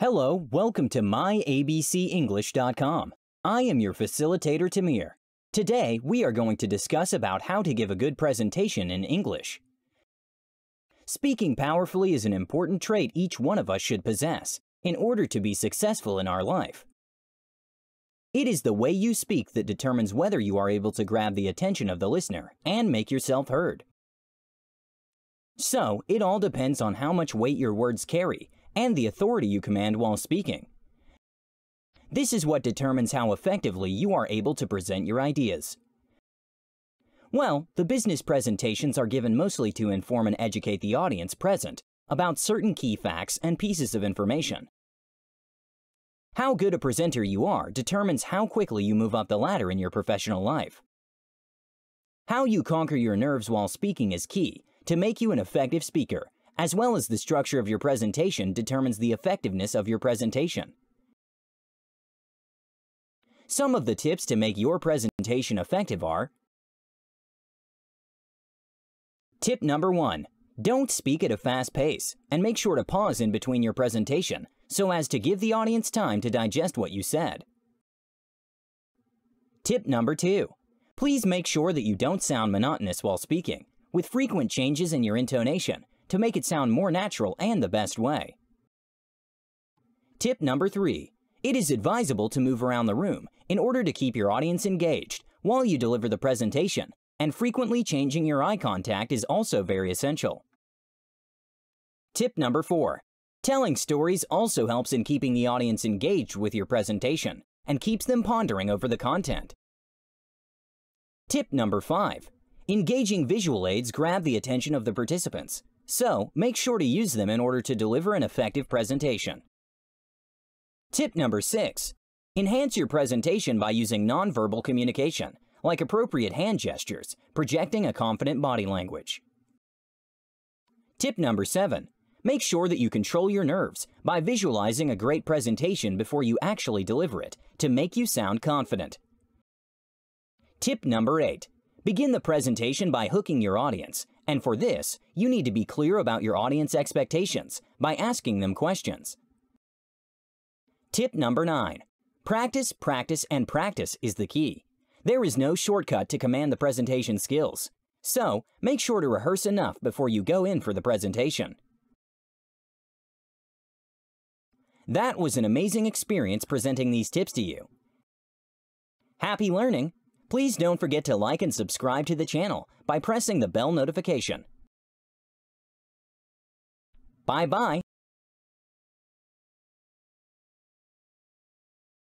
Hello, welcome to myabcenglish.com. I am your facilitator Timir. Today, we are going to discuss about how to give a good presentation in English. Speaking powerfully is an important trait each one of us should possess in order to be successful in our life. It is the way you speak that determines whether you are able to grab the attention of the listener and make yourself heard. So, it all depends on how much weight your words carry and the authority you command while speaking. This is what determines how effectively you are able to present your ideas. Well, the business presentations are given mostly to inform and educate the audience present about certain key facts and pieces of information. How good a presenter you are determines how quickly you move up the ladder in your professional life. How you conquer your nerves while speaking is key to make you an effective speaker as well as the structure of your presentation determines the effectiveness of your presentation. Some of the tips to make your presentation effective are Tip number one, don't speak at a fast pace and make sure to pause in between your presentation so as to give the audience time to digest what you said. Tip number two, please make sure that you don't sound monotonous while speaking, with frequent changes in your intonation to make it sound more natural and the best way. Tip number three. It is advisable to move around the room in order to keep your audience engaged while you deliver the presentation, and frequently changing your eye contact is also very essential. Tip number four. Telling stories also helps in keeping the audience engaged with your presentation and keeps them pondering over the content. Tip number five. Engaging visual aids grab the attention of the participants so make sure to use them in order to deliver an effective presentation. Tip number six, enhance your presentation by using nonverbal communication, like appropriate hand gestures, projecting a confident body language. Tip number seven, make sure that you control your nerves by visualizing a great presentation before you actually deliver it to make you sound confident. Tip number eight, begin the presentation by hooking your audience and for this, you need to be clear about your audience expectations by asking them questions. Tip number 9. Practice, practice, and practice is the key. There is no shortcut to command the presentation skills, so make sure to rehearse enough before you go in for the presentation. That was an amazing experience presenting these tips to you. Happy learning! Please don't forget to like and subscribe to the channel by pressing the bell notification. Bye-bye.